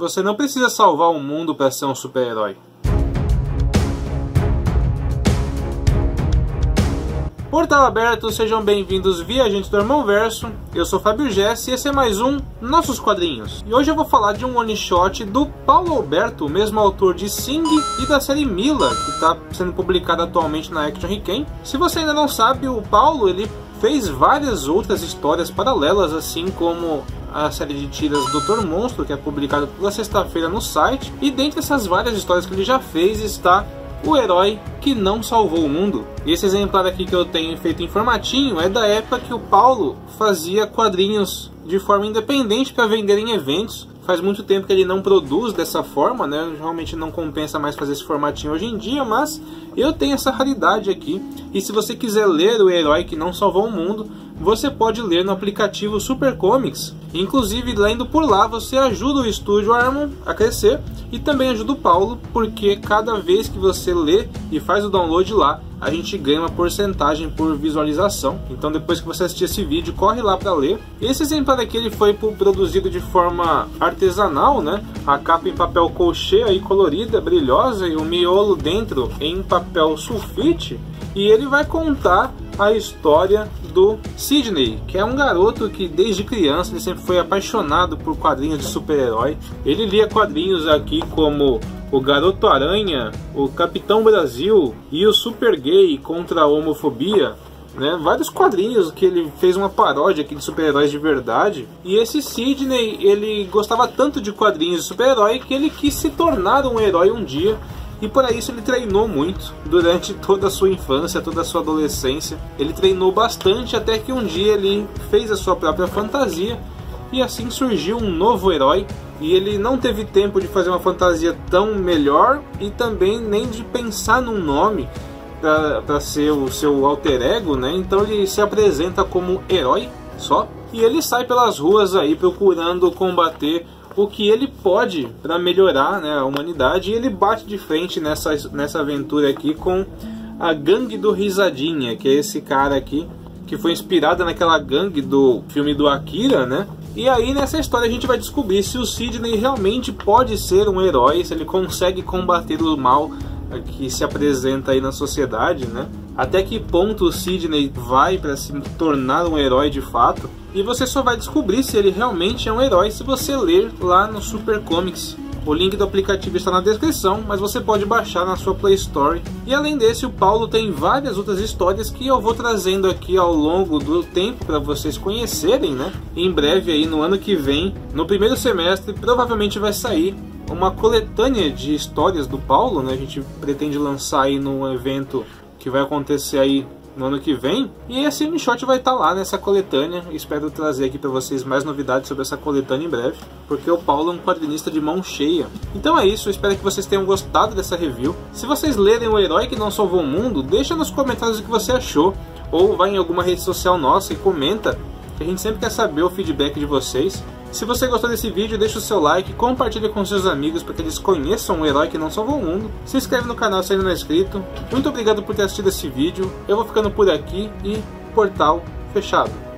Você não precisa salvar o mundo para ser um super-herói. Portal aberto, sejam bem-vindos viajantes do Irmão Verso. Eu sou Fábio Jesse e esse é mais um Nossos Quadrinhos. E hoje eu vou falar de um one shot do Paulo Alberto, mesmo autor de Sing e da série Mila, que está sendo publicada atualmente na Action Riken. Se você ainda não sabe, o Paulo ele fez várias outras histórias paralelas, assim como a série de tiras Doutor Monstro, que é publicada toda sexta-feira no site. E dentre essas várias histórias que ele já fez está o herói que não salvou o mundo. Esse exemplar aqui que eu tenho feito em formatinho é da época que o Paulo fazia quadrinhos de forma independente para vender em eventos. Faz muito tempo que ele não produz dessa forma, né? Realmente não compensa mais fazer esse formatinho hoje em dia, mas eu tenho essa raridade aqui. E se você quiser ler o herói que não salvou o mundo, você pode ler no aplicativo Super Comics. Inclusive, lendo por lá, você ajuda o estúdio Armon a crescer e também ajuda o Paulo, porque cada vez que você lê e faz o download lá, a gente ganha uma porcentagem por visualização. Então, depois que você assistir esse vídeo, corre lá para ler. Esse exemplar aqui ele foi produzido de forma artesanal, né? A capa em papel colchê aí colorida, brilhosa e o miolo dentro em papel sulfite. E ele vai contar a história do Sidney, que é um garoto que desde criança ele sempre foi apaixonado por quadrinhos de super-herói. Ele lia quadrinhos aqui como o Garoto Aranha, o Capitão Brasil e o Super Gay contra a homofobia. Né, vários quadrinhos que ele fez uma paródia aqui de super-heróis de verdade. E esse Sidney, ele gostava tanto de quadrinhos de super-herói que ele quis se tornar um herói um dia e por isso ele treinou muito durante toda a sua infância, toda a sua adolescência. Ele treinou bastante até que um dia ele fez a sua própria fantasia e assim surgiu um novo herói. E ele não teve tempo de fazer uma fantasia tão melhor e também nem de pensar num nome para ser o seu alter ego, né? Então ele se apresenta como herói só e ele sai pelas ruas aí procurando combater o que ele pode para melhorar né, a humanidade e ele bate de frente nessa, nessa aventura aqui com a gangue do Risadinha, que é esse cara aqui que foi inspirada naquela gangue do filme do Akira, né? E aí nessa história a gente vai descobrir se o Sidney realmente pode ser um herói, se ele consegue combater o mal que se apresenta aí na sociedade, né? Até que ponto o Sidney vai para se tornar um herói de fato? E você só vai descobrir se ele realmente é um herói se você ler lá no Super Comics. O link do aplicativo está na descrição, mas você pode baixar na sua Play Store. E além desse, o Paulo tem várias outras histórias que eu vou trazendo aqui ao longo do tempo para vocês conhecerem, né? Em breve aí no ano que vem, no primeiro semestre, provavelmente vai sair uma coletânea de histórias do Paulo, né? A gente pretende lançar aí num evento que vai acontecer aí no ano que vem. E esse shot vai estar tá lá nessa coletânea. Espero trazer aqui para vocês mais novidades sobre essa coletânea em breve, porque o Paulo é um quadrinista de mão cheia. Então é isso, espero que vocês tenham gostado dessa review. Se vocês lerem O Herói que Não Salvou o Mundo, deixa nos comentários o que você achou, ou vai em alguma rede social nossa e comenta, a gente sempre quer saber o feedback de vocês. Se você gostou desse vídeo, deixa o seu like, compartilhe com seus amigos para que eles conheçam o herói que não salvou o mundo. Se inscreve no canal se ainda não é inscrito. Muito obrigado por ter assistido esse vídeo. Eu vou ficando por aqui e portal fechado.